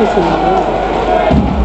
です。